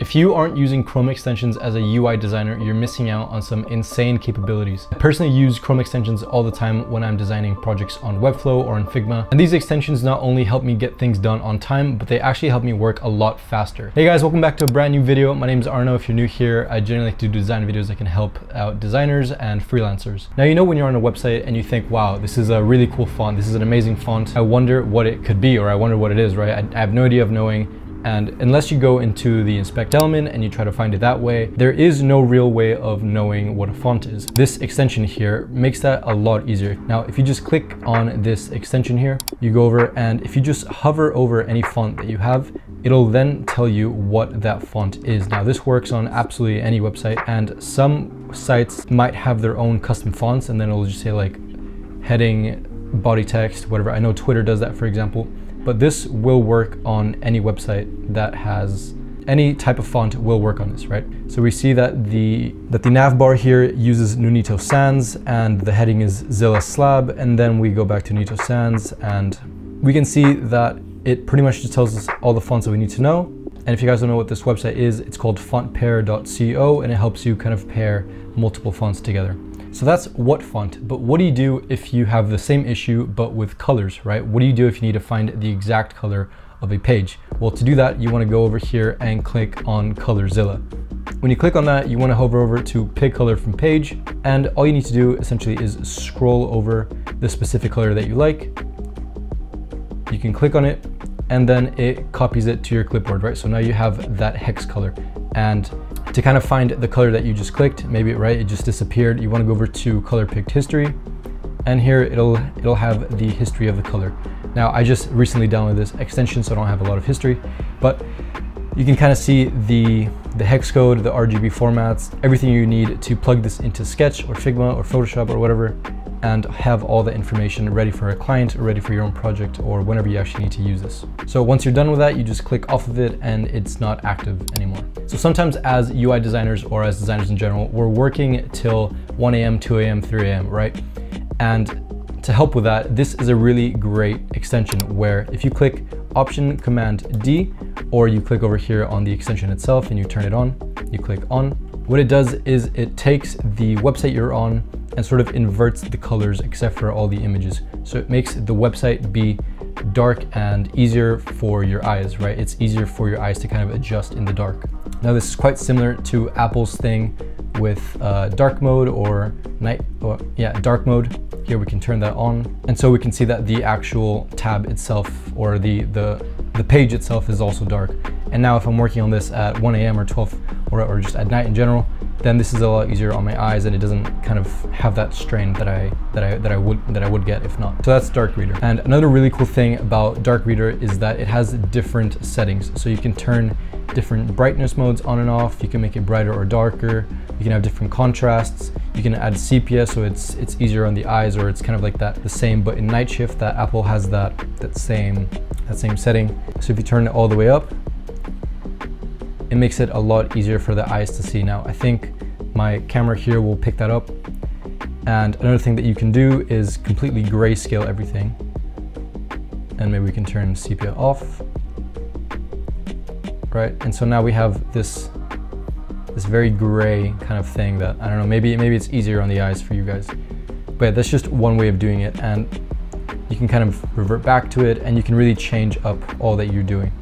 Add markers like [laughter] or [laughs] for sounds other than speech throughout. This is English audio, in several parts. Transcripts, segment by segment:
If you aren't using Chrome extensions as a UI designer, you're missing out on some insane capabilities. I personally use Chrome extensions all the time when I'm designing projects on Webflow or in Figma. And these extensions not only help me get things done on time, but they actually help me work a lot faster. Hey guys, welcome back to a brand new video. My name is Arnau. If you're new here, I generally like to do design videos that can help out designers and freelancers. Now, you know when you're on a website and you think, wow, this is a really cool font. This is an amazing font. I wonder what it could be, or I wonder what it is, right? I have no idea of knowing and unless you go into the inspect element and you try to find it that way, there is no real way of knowing what a font is. This extension here makes that a lot easier. Now, if you just click on this extension here, you go over and if you just hover over any font that you have, it'll then tell you what that font is. Now, this works on absolutely any website and some sites might have their own custom fonts and then it'll just say like heading, body text, whatever. I know Twitter does that, for example but this will work on any website that has any type of font will work on this, right? So we see that the that the nav bar here uses Nunito Sans and the heading is Zilla Slab, and then we go back to Nunito Sans and we can see that it pretty much just tells us all the fonts that we need to know. And if you guys don't know what this website is, it's called fontpair.co and it helps you kind of pair multiple fonts together. So that's WhatFont, but what do you do if you have the same issue but with colors, right? What do you do if you need to find the exact color of a page? Well, to do that, you wanna go over here and click on Colorzilla. When you click on that, you wanna hover over to pick color from page, and all you need to do essentially is scroll over the specific color that you like. You can click on it, and then it copies it to your clipboard, right? So now you have that hex color. And to kind of find the color that you just clicked, maybe right, it just disappeared. You want to go over to color picked history and here it'll it'll have the history of the color. Now I just recently downloaded this extension so I don't have a lot of history, but you can kind of see the, the hex code, the RGB formats, everything you need to plug this into Sketch or Figma or Photoshop or whatever and have all the information ready for a client ready for your own project or whenever you actually need to use this. So once you're done with that, you just click off of it and it's not active anymore. So sometimes as UI designers or as designers in general, we're working till 1 a.m., 2 a.m., 3 a.m., right? And to help with that, this is a really great extension where if you click Option Command D, or you click over here on the extension itself and you turn it on, you click on, what it does is it takes the website you're on and sort of inverts the colors except for all the images. So it makes the website be dark and easier for your eyes, right? It's easier for your eyes to kind of adjust in the dark. Now this is quite similar to Apple's thing with uh, dark mode or night, or yeah, dark mode. Here we can turn that on. And so we can see that the actual tab itself or the, the, the page itself is also dark. And now if I'm working on this at 1 a.m. or 12 or, or just at night in general, then this is a lot easier on my eyes and it doesn't kind of have that strain that I that I that I would that I would get if not. So that's Dark Reader. And another really cool thing about Dark Reader is that it has different settings. So you can turn different brightness modes on and off. You can make it brighter or darker. You can have different contrasts. You can add sepia so it's it's easier on the eyes or it's kind of like that the same but in night shift that Apple has that that same that same setting. So if you turn it all the way up, it makes it a lot easier for the eyes to see. Now, I think my camera here will pick that up. And another thing that you can do is completely grayscale everything. And maybe we can turn sepia off. Right, and so now we have this this very gray kind of thing that, I don't know, maybe, maybe it's easier on the eyes for you guys. But yeah, that's just one way of doing it. And you can kind of revert back to it and you can really change up all that you're doing.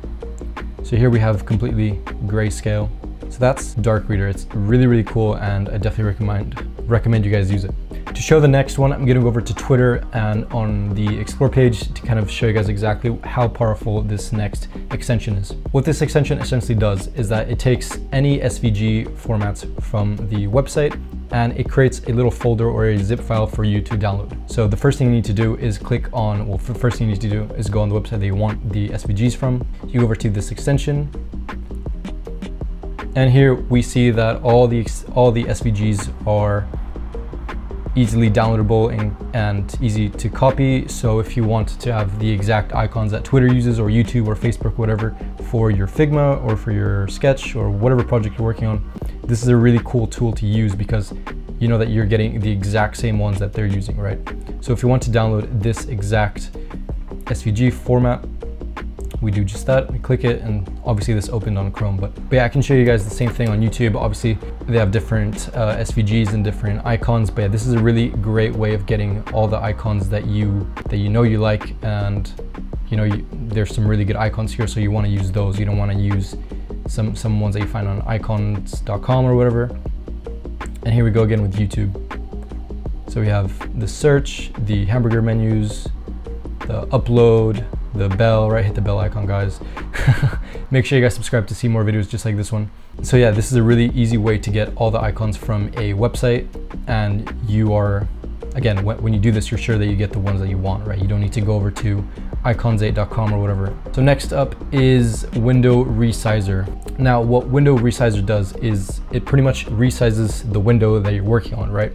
So here we have completely grayscale. So that's Dark Reader. It's really, really cool and I definitely recommend, recommend you guys use it. To show the next one, I'm gonna go over to Twitter and on the explore page to kind of show you guys exactly how powerful this next extension is. What this extension essentially does is that it takes any SVG formats from the website and it creates a little folder or a zip file for you to download. So the first thing you need to do is click on, well, the first thing you need to do is go on the website that you want the SVGs from. You go over to this extension. And here we see that all the, all the SVGs are easily downloadable and, and easy to copy. So if you want to have the exact icons that Twitter uses or YouTube or Facebook, whatever, for your Figma or for your sketch or whatever project you're working on, this is a really cool tool to use because you know that you're getting the exact same ones that they're using, right? So if you want to download this exact SVG format, we do just that. We click it and obviously this opened on Chrome. But, but yeah, I can show you guys the same thing on YouTube. Obviously they have different uh, SVGs and different icons, but yeah, this is a really great way of getting all the icons that you that you know you like and you know you, there's some really good icons here so you want to use those you don't want to use some some ones that you find on icons.com or whatever and here we go again with YouTube so we have the search the hamburger menus the upload the bell, right? Hit the bell icon, guys. [laughs] Make sure you guys subscribe to see more videos just like this one. So yeah, this is a really easy way to get all the icons from a website and you are, again, when you do this, you're sure that you get the ones that you want, right? You don't need to go over to icons8.com or whatever. So next up is Window Resizer. Now what Window Resizer does is it pretty much resizes the window that you're working on, right?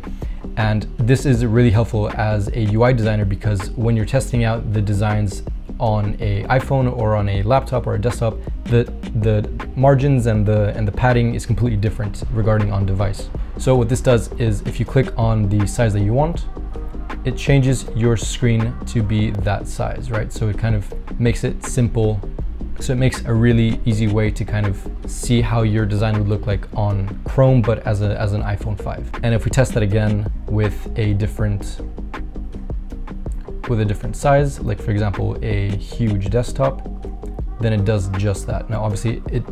And this is really helpful as a UI designer because when you're testing out the designs on a iPhone or on a laptop or a desktop, the, the margins and the, and the padding is completely different regarding on device. So what this does is if you click on the size that you want, it changes your screen to be that size, right? So it kind of makes it simple. So it makes a really easy way to kind of see how your design would look like on Chrome, but as, a, as an iPhone 5. And if we test that again with a different with a different size, like for example, a huge desktop, then it does just that. Now, obviously, it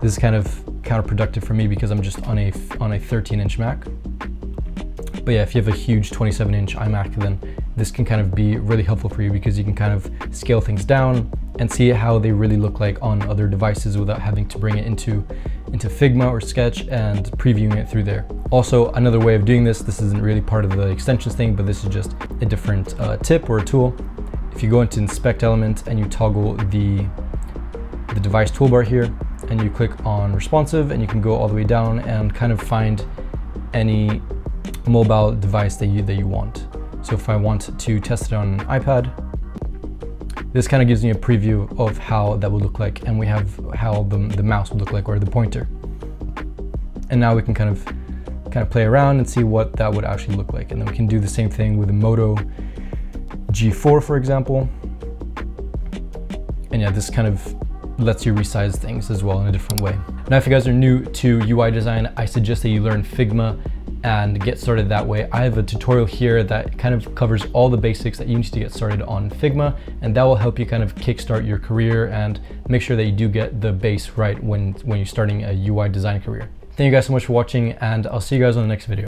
this is kind of counterproductive for me because I'm just on a on a 13 inch Mac. But yeah, if you have a huge 27 inch iMac, then this can kind of be really helpful for you because you can kind of scale things down and see how they really look like on other devices without having to bring it into, into Figma or Sketch and previewing it through there. Also, another way of doing this, this isn't really part of the extensions thing, but this is just a different uh, tip or a tool. If you go into inspect element and you toggle the, the device toolbar here and you click on responsive and you can go all the way down and kind of find any mobile device that you, that you want. So if I want to test it on an iPad, this kind of gives me a preview of how that would look like and we have how the, the mouse would look like or the pointer. And now we can kind of kind of play around and see what that would actually look like. And then we can do the same thing with the Moto G4, for example. And yeah, this kind of lets you resize things as well in a different way. Now, if you guys are new to UI design, I suggest that you learn Figma and get started that way. I have a tutorial here that kind of covers all the basics that you need to get started on Figma and that will help you kind of kickstart your career and make sure that you do get the base right when, when you're starting a UI design career. Thank you guys so much for watching and I'll see you guys on the next video.